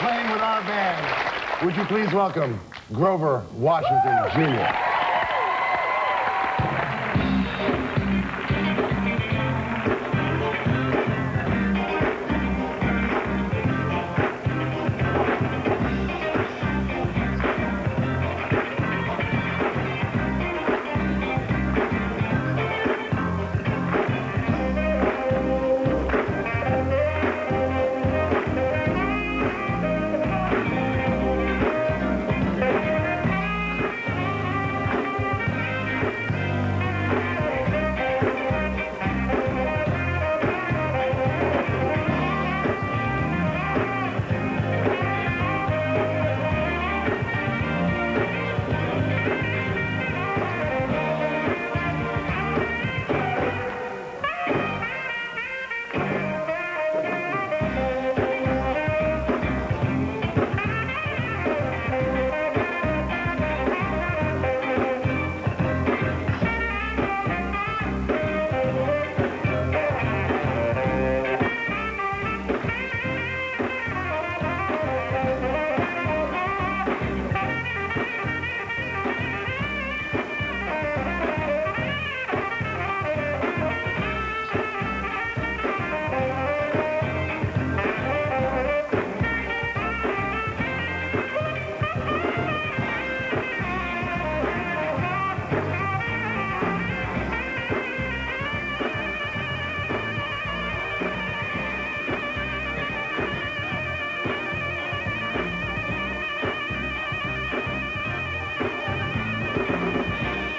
playing with our band. Would you please welcome Grover Washington Jr.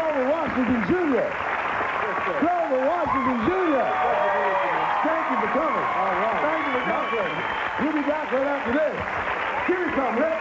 Grover Washington Jr. Grover Washington Jr. Thank you for coming. All right. Thank you for coming. We'll be back right after this. Here he comes, Rick.